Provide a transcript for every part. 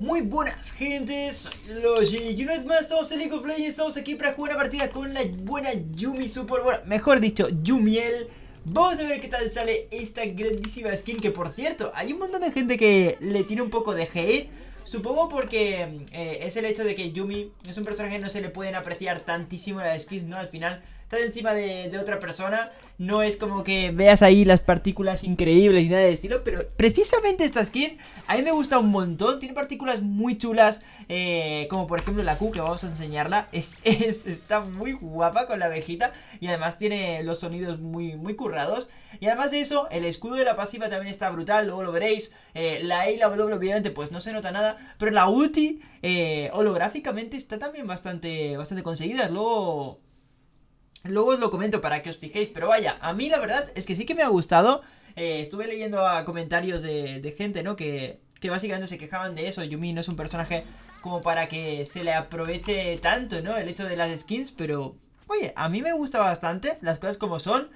Muy buenas gentes, Logi y una vez más estamos en League of estamos aquí para jugar una partida con la buena Yumi Super, bueno, mejor dicho, Yumiel Vamos a ver qué tal sale esta grandísima skin que por cierto, hay un montón de gente que le tiene un poco de hate Supongo porque eh, es el hecho de que Yumi es un personaje que no se le pueden apreciar tantísimo las skins, ¿no? Al final encima de, de, otra persona, no es como que veas ahí las partículas increíbles y nada de estilo, pero precisamente esta skin a mí me gusta un montón, tiene partículas muy chulas, eh, como por ejemplo la Q, que vamos a enseñarla, es, es, está muy guapa con la abejita y además tiene los sonidos muy, muy currados. Y además de eso, el escudo de la pasiva también está brutal, luego lo veréis. Eh, la E y la W obviamente pues no se nota nada, pero la ulti eh, holográficamente está también bastante, bastante conseguida. Luego... Luego os lo comento para que os fijéis, pero vaya, a mí la verdad es que sí que me ha gustado. Eh, estuve leyendo comentarios de, de gente, ¿no? Que, que básicamente se quejaban de eso. Yumi no es un personaje como para que se le aproveche tanto, ¿no? El hecho de las skins, pero... Oye, a mí me gusta bastante las cosas como son.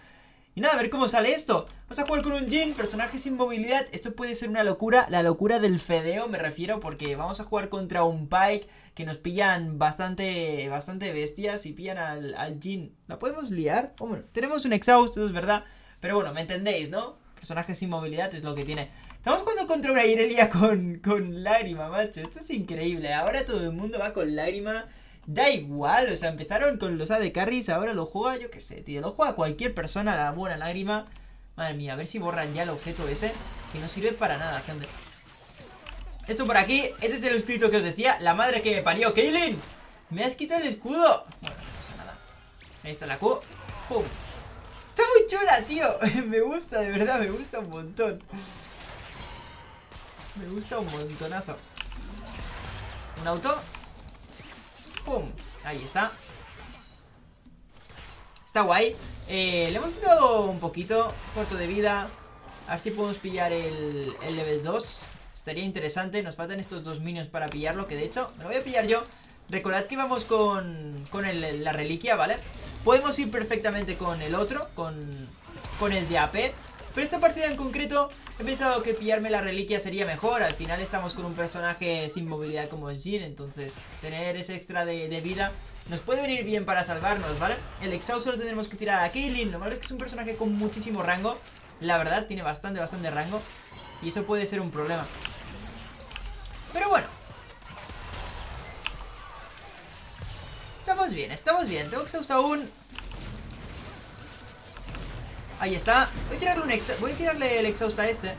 Y nada, a ver cómo sale esto. Vamos a jugar con un Jin, personaje sin movilidad. Esto puede ser una locura, la locura del fedeo me refiero Porque vamos a jugar contra un Pike Que nos pillan bastante bastante bestias Y pillan al, al Jin. ¿La podemos liar? Oh, tenemos un Exhaust, eso es verdad. Pero bueno, me entendéis, ¿no? Personaje sin movilidad es lo que tiene. Estamos jugando contra una Irelia con, con lágrima, macho. Esto es increíble. Ahora todo el mundo va con lágrima Da igual, o sea, empezaron con los AD Carries, ahora lo juega, yo qué sé, tío, lo juega cualquier persona, la buena lágrima. Madre mía, a ver si borran ya el objeto ese, que no sirve para nada, gente. Esto por aquí, este es el escrito que os decía, la madre que me parió, Kaylin. Me has quitado el escudo. Bueno, no pasa nada. Ahí está la Q. ¡Pum! Está muy chula, tío. me gusta, de verdad, me gusta un montón. Me gusta un montonazo. Un auto. Ahí está. Está guay. Eh, Le hemos quitado un poquito Corto de vida. A ver si podemos pillar el, el level 2 Estaría interesante. Nos faltan estos dos minions para pillarlo Que de hecho, me lo voy a pillar yo. Recordad que vamos con, con la reliquia, ¿vale? Podemos ir perfectamente con el otro Con, con el de AP pero esta partida en concreto he pensado que pillarme la reliquia sería mejor. Al final estamos con un personaje sin movilidad como es Jin Entonces tener ese extra de, vida nos puede venir bien para salvarnos, ¿vale? El Exhaust lo tendremos que tirar a Kaylin Lo malo es que es un personaje con muchísimo rango. La verdad, tiene bastante, bastante rango. Y eso puede ser un problema. Pero bueno. Estamos bien, estamos bien. Tengo Exhaust aún Ahí está. Voy a tirarle, un Voy a tirarle el exhaust a este.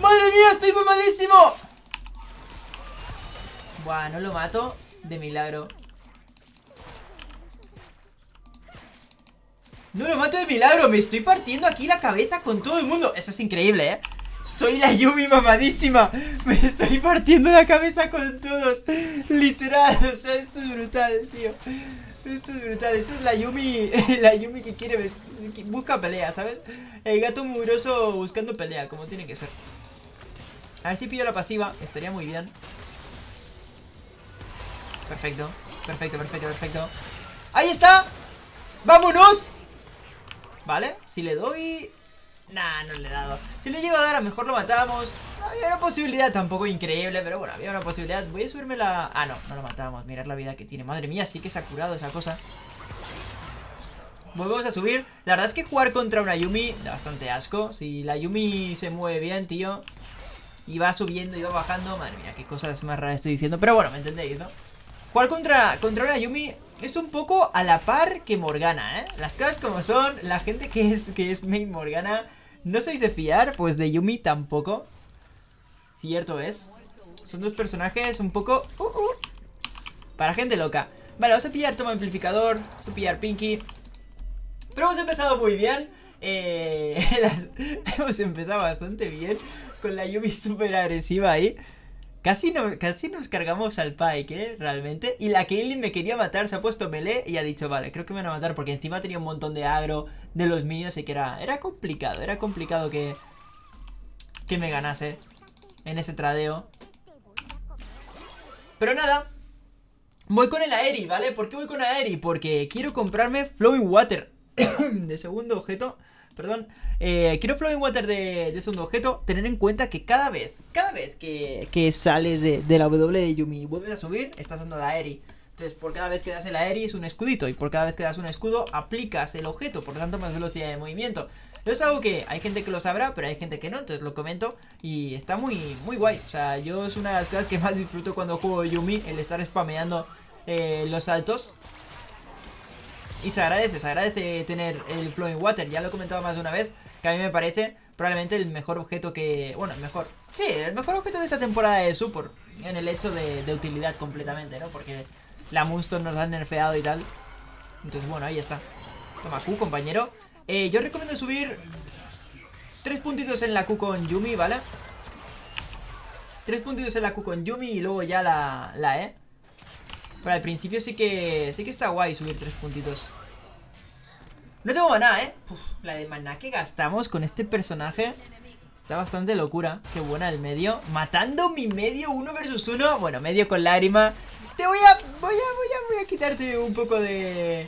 ¡Madre mía! ¡Estoy mamadísimo! Buah, no lo mato. De milagro. No lo mato de milagro. Me estoy partiendo aquí la cabeza con todo el mundo. Eso es increíble, ¿eh? Soy la Yumi mamadísima. Me estoy partiendo la cabeza con todos. Literal, o sea, esto es brutal, tío esto es brutal, esta es la Yumi La Yumi que quiere que Busca pelea, ¿sabes? El gato mugroso buscando pelea, como tiene que ser A ver si pillo la pasiva Estaría muy bien Perfecto, perfecto, perfecto, perfecto ¡Ahí está! ¡Vámonos! Vale, si le doy... Nah, no le he dado Si le llego a dar, a lo mejor lo matamos Había una posibilidad tampoco increíble Pero bueno, había una posibilidad. Voy a subirme la... Ah, no, no lo matamos Mirad la vida que tiene. Madre mía, sí que se ha curado esa cosa. Volvemos a subir. La verdad es que jugar contra una Yumi Da bastante asco. Si la Yumi se mueve bien, tío Y va subiendo y va bajando Madre mía, qué cosas más raras estoy diciendo. Pero bueno, me entendéis, ¿no? Jugar contra, contra una Yumi es un poco a la par que Morgana, ¿eh? Las cosas como son, la gente que es, que es main Morgana no sois de fiar, pues de Yumi tampoco. Cierto es. Son dos personajes un poco... Uh, uh, para gente loca. Vale, vamos a pillar toma amplificador, vamos a pillar Pinky. Pero hemos empezado muy bien. Eh, hemos empezado bastante bien con la Yumi súper agresiva ahí. Casi, no, casi nos cargamos al Pike, ¿eh? Realmente. Y la Kaylin me quería matar, se ha puesto melee y ha dicho, vale, creo que me van a matar porque encima tenía un montón de agro de los minions y que era, era complicado, era complicado que, que me ganase en ese tradeo. Pero nada, voy con el Aeri, ¿vale? ¿Por qué voy con Aeri? Porque quiero comprarme Flowing Water de segundo objeto perdón. Eh, quiero Flowing Water de, segundo objeto. Tener en cuenta que cada vez, cada vez que, que sales de, de, la W de Yumi y vuelves a subir, estás dando la Eri. Entonces, por cada vez que das el Aeri es un escudito. Y por cada vez que das un escudo, aplicas el objeto. Por lo tanto, más velocidad de movimiento. Es algo que hay gente que lo sabrá, pero hay gente que no. Entonces lo comento. Y está muy, muy guay. O sea, yo es una de las cosas que más disfruto cuando juego Yumi. El estar spameando eh, los saltos. Y se agradece, se agradece tener el Flowing Water. Ya lo he comentado más de una vez. Que a mí me parece probablemente el mejor objeto que... Bueno, el mejor... Sí, el mejor objeto de esta temporada de Super. En el hecho de, de utilidad completamente, ¿no? Porque la Moonstone nos la han nerfeado y tal. Entonces, bueno, ahí está. Toma Q, compañero. Eh, yo recomiendo subir tres puntitos en la Q con Yumi, ¿vale? Tres puntitos en la Q con Yumi y luego ya la, la E. Pero al principio sí que sí que está guay subir tres puntitos. No tengo maná, ¿eh? la de maná que gastamos con este personaje está bastante locura. Qué buena el medio. Matando mi medio uno versus uno. Bueno, medio con lágrima. Te voy a... Voy a... Voy a... Voy a quitarte un poco de...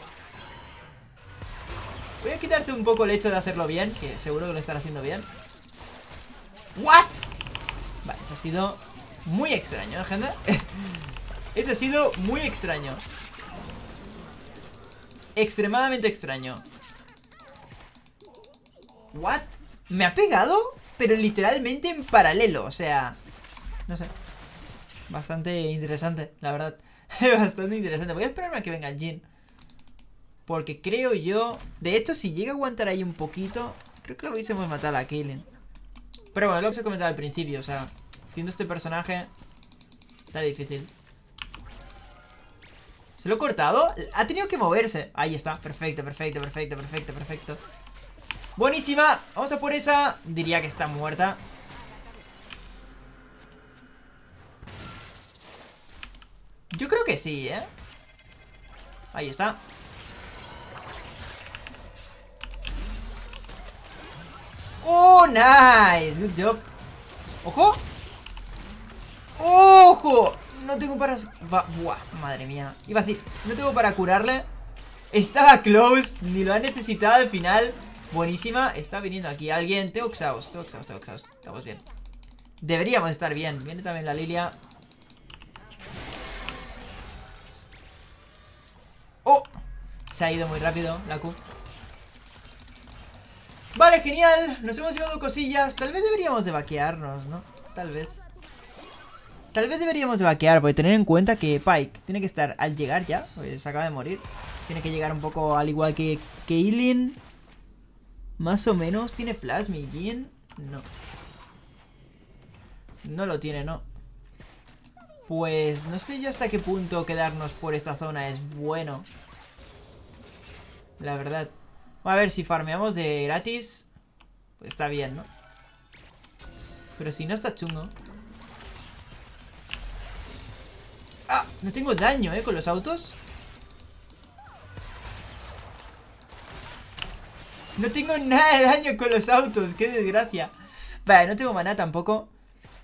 Voy a quitarte un poco el hecho de hacerlo bien Que seguro que lo están haciendo bien. ¿What? Vale, eso ha sido muy extraño, ¿eh, gente? Eso ha sido muy extraño. Extremadamente extraño. ¿What? Me ha pegado, pero literalmente en paralelo O sea, no sé. Bastante interesante, la verdad. Bastante interesante. Voy a esperarme a que venga el Jin Porque creo yo De hecho, si llega a aguantar ahí un poquito Creo que lo hubiésemos matado a Kaylin Pero bueno, lo que os he comentado al principio O sea, siendo este personaje Está difícil. ¿Se lo he cortado? Ha tenido que moverse. Ahí está, perfecto, perfecto, perfecto, perfecto, perfecto. Buenísima, vamos a por esa. Diría que está muerta. Yo creo que sí, ¿eh? Ahí está ¡Oh, nice! Good job ¡Ojo! ¡Ojo! No tengo para... Buah, madre mía Iba a decir, no tengo para curarle Estaba close, ni lo ha necesitado al final Buenísima, está viniendo aquí alguien Tengo exhaust, tengo exhaust, tengo Estamos bien Deberíamos estar bien Viene también la Lilia ¡Oh! Se ha ido muy rápido la Q. Vale, genial. Nos hemos llevado cosillas. Tal vez deberíamos de vaquearnos, ¿no? Tal vez. Tal vez deberíamos de vaquear, porque tener en cuenta que Pike tiene que estar al llegar ya, pues se acaba de morir. Tiene que llegar un poco al igual que Kaylin. Más o menos. ¿Tiene flash, mi bien? No. No lo tiene, no. Pues no sé yo hasta qué punto quedarnos por esta zona es bueno. La verdad. A ver, si farmeamos de gratis, pues está bien, ¿no? Pero si no está chungo. ¡Ah! No tengo daño, ¿eh? Con los autos. No tengo nada de daño con los autos. ¡Qué desgracia! Vale, no tengo maná tampoco.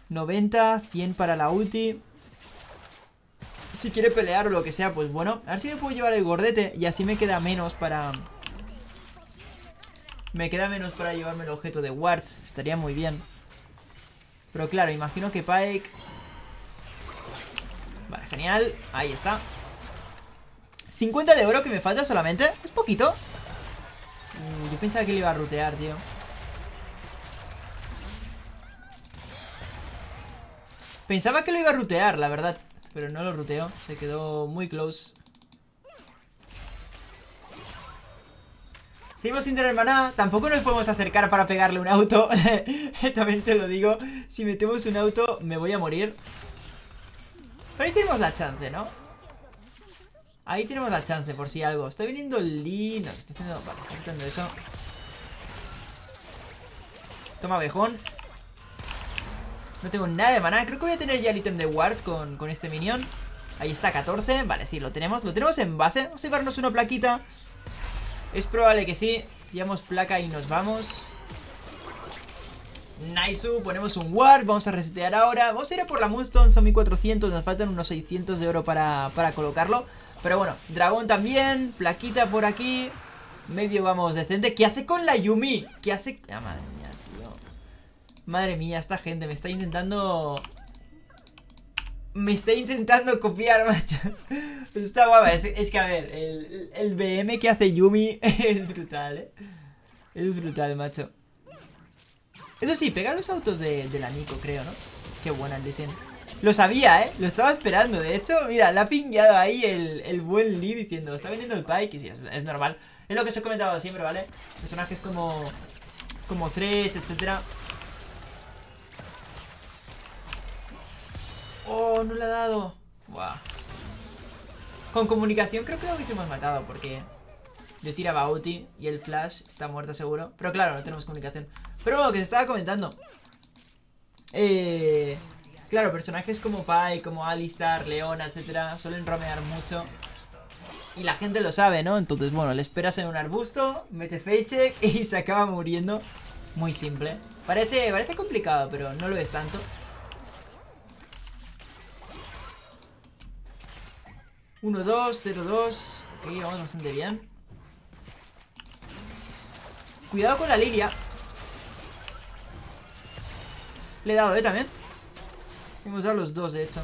90, 100 para la ulti si quiere pelear o lo que sea, pues bueno. A ver si me puedo llevar el gordete y así me queda menos para... Me queda menos para llevarme el objeto de wards. Estaría muy bien. Pero claro, imagino que Pike... Vale, genial. Ahí está. 50 de oro que me falta solamente. Es poquito. Uh, yo pensaba que le iba a rutear, tío. Pensaba que lo iba a rutear, la verdad. Pero no lo ruteó, se quedó muy close. Seguimos sin tener maná, tampoco nos podemos acercar para pegarle un auto También te lo digo, si metemos un auto me voy a morir Pero ahí tenemos la chance, ¿no? Ahí tenemos la chance por si algo Está viniendo Lee, no, está haciendo... Vale, está quitando eso Toma abejón no tengo nada de maná. Creo que voy a tener ya el ítem de wards con, este minion. Ahí está, 14. Vale, sí, lo tenemos. Lo tenemos en base. Vamos a llevarnos una plaquita. Es probable que sí. Llevamos placa y nos vamos. Nice, ponemos un ward, vamos a resetear ahora Vamos a ir a por la Moonstone, son 1400 Nos faltan unos 600 de oro para, para colocarlo Pero bueno, dragón también, plaquita por aquí Medio vamos decente. ¿Qué hace con la Yumi? ¿Qué hace? Ah, madre mía, tío. Madre mía, esta gente me está intentando... Me está intentando copiar, macho. Está guapa. Es, que, a ver, el, el BM que hace Yumi es brutal, ¿eh? Es brutal, macho. Eso sí, pega los autos de, la Nico, creo, ¿no? Qué buena el diseño. Lo sabía, ¿eh? Lo estaba esperando. De hecho, mira, le ha pingueado ahí el, buen Lee diciendo, está viniendo el Pike. Y sí, es, normal. Es lo que os he comentado siempre, ¿vale? Personajes como... Como 3, etcétera. Oh, no le ha dado. Buah. Con comunicación creo que lo hubiésemos matado porque yo tiraba ulti y el flash está muerto seguro. Pero claro, no tenemos comunicación. Pero bueno, que se estaba comentando. Eh, claro, personajes como Pai, como Alistar, Leona, etcétera, suelen romear mucho. Y la gente lo sabe, ¿no? Entonces, bueno, le esperas en un arbusto, mete check y se acaba muriendo. Muy simple. Parece, parece complicado, pero no lo es tanto. 1, 2, 0, 2. Ok, vamos bastante bien. Cuidado con la lilia. Le he dado, ¿eh? También. Hemos dado los dos, de hecho.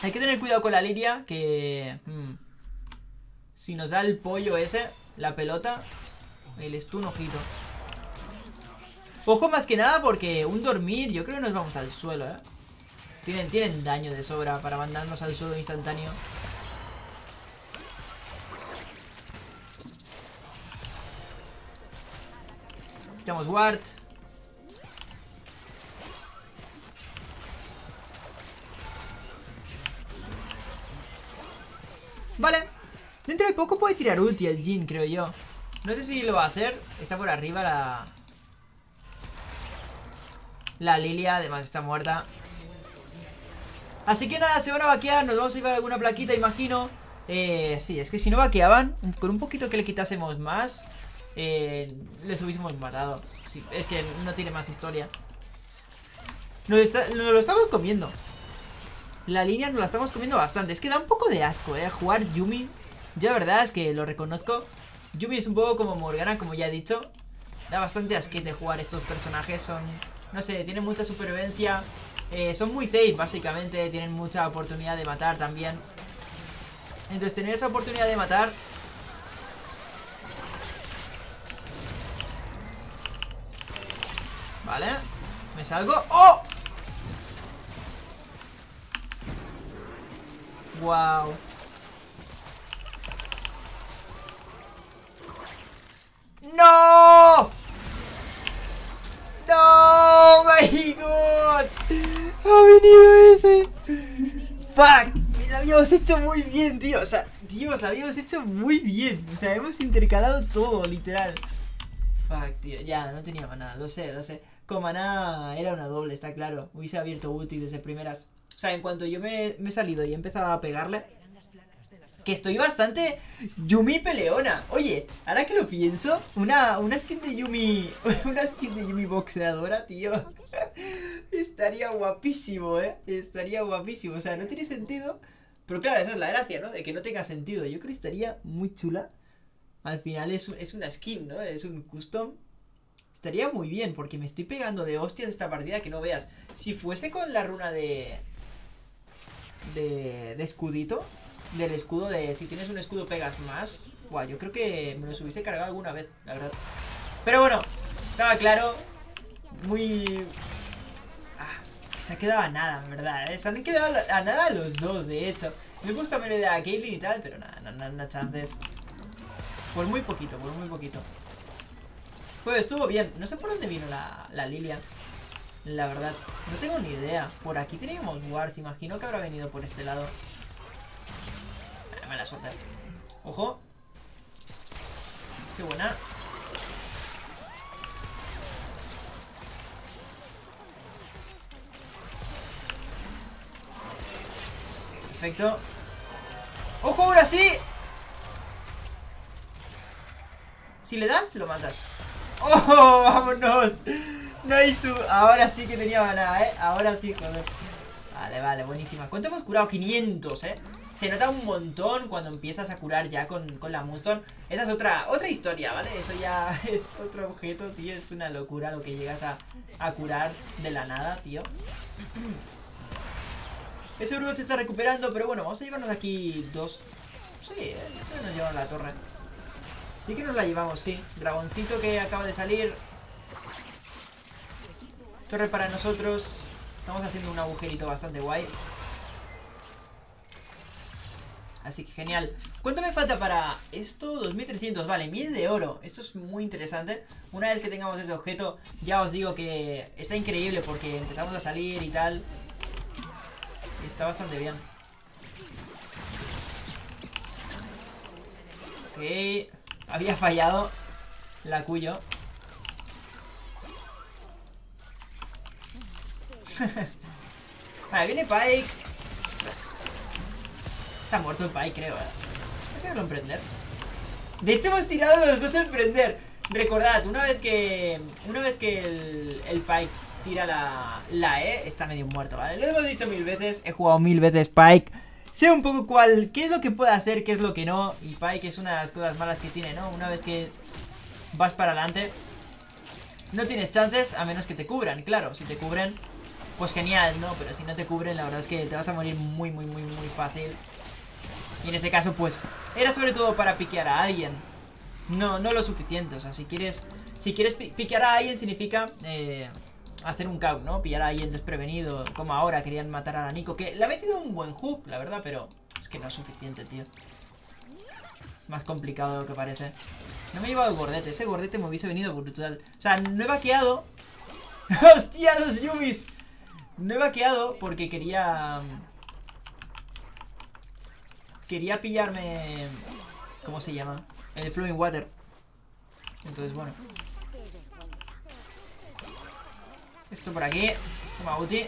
Hay que tener cuidado con la lilia, que... Hmm, si nos da el pollo ese, la pelota, el stun, ojito. Ojo más que nada porque un dormir, yo creo que nos vamos al suelo, ¿eh? Tienen, daño de sobra para mandarnos al suelo instantáneo. Quitamos Ward. Vale. Dentro de poco puede tirar ulti el Jin, creo yo. No sé si lo va a hacer. Está por arriba la... La Lilia, además está muerta. Así que nada, se van a vaquear. Nos vamos a llevar alguna plaquita, imagino. Eh, sí, es que si no vaqueaban, con un poquito que le quitásemos más, eh, les hubiésemos matado. Sí, es que no tiene más historia. Nos, lo estamos comiendo. La línea nos la estamos comiendo bastante. Es que da un poco de asco, eh, jugar Yumi. Yo la verdad es que lo reconozco. Yumi es un poco como Morgana, como ya he dicho. Da bastante asquete jugar estos personajes. Son, no sé, tienen mucha supervivencia. Eh, son muy safe, básicamente. Tienen mucha oportunidad de matar también. Entonces, tener esa oportunidad de matar... Vale. Me salgo. ¡Oh! Wow. Hecho muy bien, tío. O sea, Dios, lo habíamos hecho muy bien. O sea, hemos intercalado todo, literal. Fuck, tío. Ya, no tenía maná. Lo sé, lo sé. Con maná era una doble, está claro. Hubiese abierto ulti desde primeras. O sea, en cuanto yo me, me he salido y he empezado a pegarle, que estoy bastante Yumi peleona. Oye, ahora que lo pienso, una, una skin de Yumi, una skin de Yumi boxeadora, tío. Estaría guapísimo, ¿eh? Estaría guapísimo. O sea, no tiene sentido. Pero claro, esa es la gracia, ¿no? De que no tenga sentido. Yo creo que estaría muy chula. Al final es, es una skin, ¿no? Es un custom. Estaría muy bien, porque me estoy pegando de hostias esta partida que no veas. Si fuese con la runa de... De, de escudito, del escudo de si tienes un escudo pegas más. Buah, yo creo que me los hubiese cargado alguna vez, la verdad. Pero bueno, estaba claro. Muy... Es que se ha quedado a nada, en verdad. ¿eh? Se han quedado a nada los dos, de hecho. Me gusta menos de a y tal, pero nada, no, no, chances. Por muy poquito, por muy poquito. Pues estuvo bien. No sé por dónde vino la, la Lilia. La verdad, no tengo ni idea. Por aquí teníamos Wars, imagino que habrá venido por este lado mala suerte. Ojo. Qué buena. Perfecto. ¡Ojo, ahora sí! Si le das, lo matas. ¡Oh, vámonos! Nice. Ahora sí que tenía maná, ¿eh? Ahora sí, joder. Vale, vale, buenísima. ¿Cuánto hemos curado? 500, ¿eh? Se nota un montón cuando empiezas a curar ya con, la Moonstone. Esa es otra, otra historia, ¿vale? Eso ya es otro objeto, tío. Es una locura lo que llegas a, a curar de la nada, tío. Ese Urgot se está recuperando, pero bueno, vamos a llevarnos aquí dos... Sí, eh, nos llevamos la torre. Sí que nos la llevamos, sí. Dragoncito que acaba de salir. Torre para nosotros. Estamos haciendo un agujerito bastante guay. Así que genial. ¿Cuánto me falta para esto? 2300, vale, 1000 de oro. Esto es muy interesante. Una vez que tengamos ese objeto, ya os digo que está increíble porque empezamos a salir y tal. Está bastante bien. Ok. Había fallado la cuyo. vale, viene Pike. Está muerto el Pike, creo, eh. Emprender. De hecho, hemos tirado los dos a emprender. Recordad, una vez que. Una vez que el, el Pike tira la, la E, está medio muerto, ¿vale? Lo hemos dicho mil veces, he jugado mil veces Pike. Sé un poco cuál, qué es lo que puede hacer, qué es lo que no. Y Pike es una de las cosas malas que tiene, ¿no? Una vez que vas para adelante, no tienes chances a menos que te cubran. Claro, si te cubren, pues genial, ¿no? Pero si no te cubren, la verdad es que te vas a morir muy, muy, muy, muy fácil. Y en ese caso, pues, era sobre todo para piquear a alguien. No, no lo suficiente. O sea, si quieres, si quieres piquear a alguien significa... Eh, hacer un count, ¿no? Pillar a alguien desprevenido, como ahora querían matar a Nico, que le ha metido un buen hook, la verdad, pero es que no es suficiente, tío. Más complicado de lo que parece. No me he llevado el gordete, ese gordete me hubiese venido brutal. O sea, no he vaqueado. ¡Hostia, los Yumis! No he vaqueado porque quería... Quería pillarme... ¿Cómo se llama? El Flowing Water. Entonces, bueno. Esto por aquí. Toma ulti.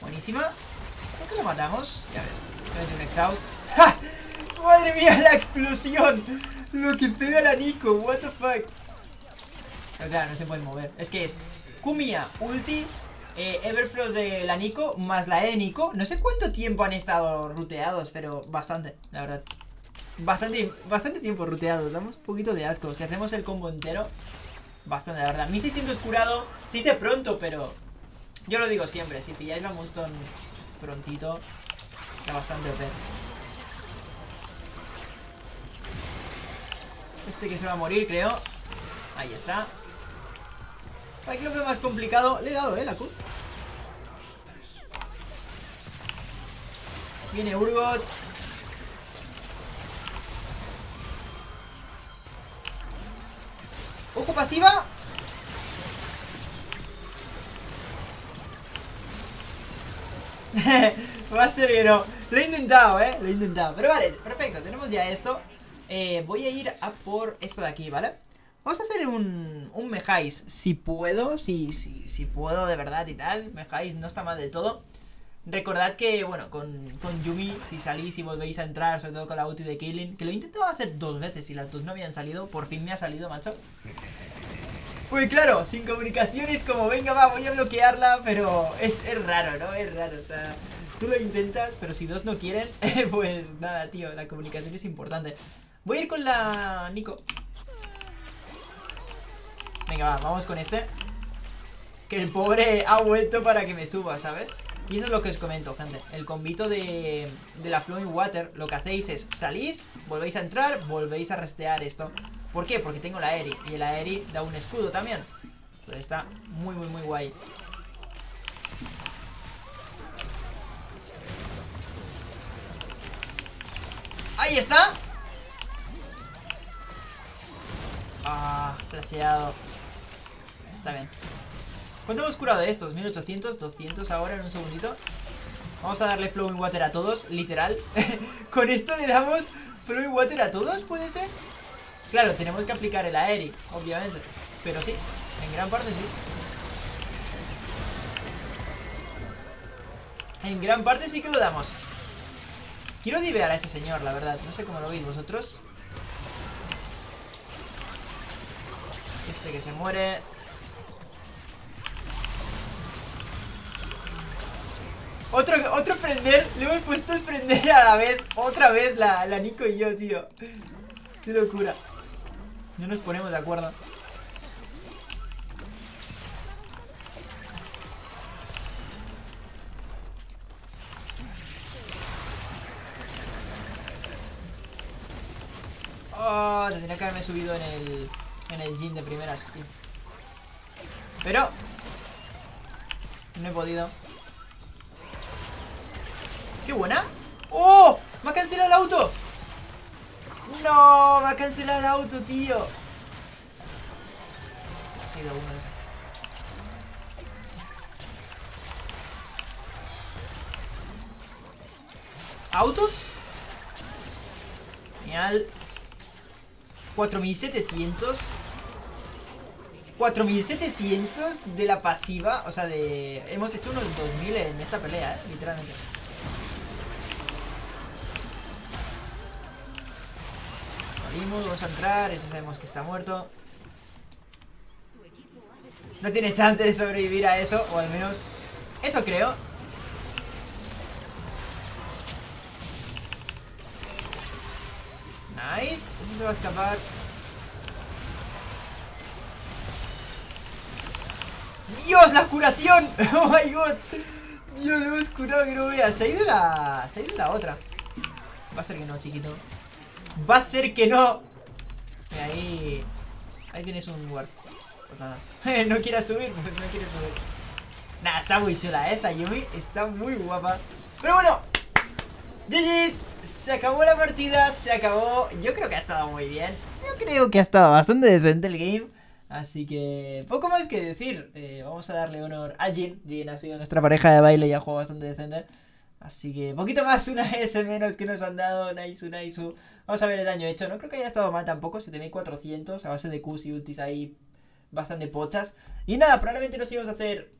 Buenísima. ¿Por qué lo matamos? Ya ves. un exhaust. ¡Ja! ¡Madre mía, la explosión! Lo que pega la Nico. What the fuck. Pero claro, no se puede mover. Es que es Kumia, ulti, eh, Everflow de la Nico, más la E de Nico. No sé cuánto tiempo han estado ruteados, pero bastante, la verdad. Bastante, bastante tiempo ruteados. Damos un poquito de asco. Si hacemos el combo entero, bastante, la verdad. 1600 curado, se dice pronto, pero yo lo digo siempre, si pilláis la Moonstone prontito, está bastante OP. Este que se va a morir, creo. Ahí está. Aquí lo veo más complicado. Le he dado, eh, la Q. Viene Urgot. ¡Ojo pasiva! Va a ser que no. Lo he intentado, ¿eh? Lo he intentado. Pero vale, perfecto. Tenemos ya esto. Eh, voy a ir a por esto de aquí, ¿vale? Vamos a hacer un, un Mejáis. Si puedo, si, si, si puedo de verdad y tal. Mejáis no está mal de todo. Recordad que, bueno, con, con, Yumi, si salís y volvéis a entrar, sobre todo con la ulti de Killing, que lo he intentado hacer dos veces y las dos no habían salido, por fin me ha salido, macho. Uy, claro, sin comunicaciones como, venga, va, voy a bloquearla, pero es, es raro, ¿no? Es raro, o sea, tú lo intentas, pero si dos no quieren, pues nada, tío, la comunicación es importante. Voy a ir con la Nico. Venga, va, vamos con este. Que el pobre ha vuelto para que me suba, ¿sabes? Y eso es lo que os comento, gente. El convito de, de la Flowing Water, lo que hacéis es salís, volvéis a entrar, volvéis a restear esto. ¿Por qué? Porque tengo la Eri. Y el Aeri da un escudo también. Pues está muy, muy, muy guay. ¡Ahí está! Ah, flasheado. Está bien. ¿Cuánto hemos curado de estos? 1800, 200 ahora en un segundito. Vamos a darle Flowing Water a todos, literal. Con esto le damos Flowing Water a todos, ¿puede ser? Claro, tenemos que aplicar el aéreo, obviamente. Pero sí, en gran parte sí. En gran parte sí que lo damos. Quiero divear a ese señor, la verdad. No sé cómo lo veis vosotros. Este que se muere. Otro, otro prender. Le hemos puesto el prender a la vez. Otra vez la, la Nico y yo, tío. Qué locura. No nos ponemos de acuerdo. Oh, tendría que haberme subido en el, en el gym de primeras, tío. Pero... No he podido. ¡Qué buena! ¡Oh! ¡Me ha cancelado el auto! ¡No! ¡Me ha cancelado el auto, tío! Ha ido uno de. ¿Autos? Genial 4700 4700 de la pasiva O sea, de... Hemos hecho unos 2000 en esta pelea, eh, literalmente Salimos, vamos a entrar Eso sabemos que está muerto No tiene chance de sobrevivir a eso O al menos... Eso creo Nice. Eso se va a escapar. ¡Dios, la curación! ¡Oh, my God! Dios, lo hemos curado que no vea. Se ha ido la... Se ha ido la otra. Va a ser que no, chiquito. Va a ser que no. ahí... Ahí tienes un guard. Pues nada. no quieras subir, no quieres subir. Nah, está muy chula esta Yumi. Está muy guapa. Pero bueno, GG's, se acabó la partida, se acabó. Yo creo que ha estado muy bien. Yo creo que ha estado bastante decente el game. Así que poco más que decir. Eh, vamos a darle honor a Jin. Jin ha sido nuestra pareja de baile y ha jugado bastante decente. Así que poquito más, una S menos que nos han dado. Nice, nice. Vamos a ver el daño hecho. No creo que haya estado mal tampoco. 7400 a base de Qs y ultis ahí bastante pochas. Y nada, probablemente nos íbamos a hacer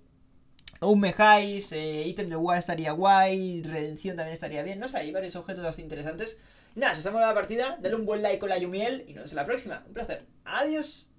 un Mejáis, eh, ítem de War estaría guay, Redención también estaría bien, no sé, hay varios objetos así interesantes. Nada, si os ha la partida, dale un buen like con la Yumiel y nos vemos en la próxima. Un placer. Adiós.